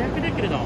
予約できるの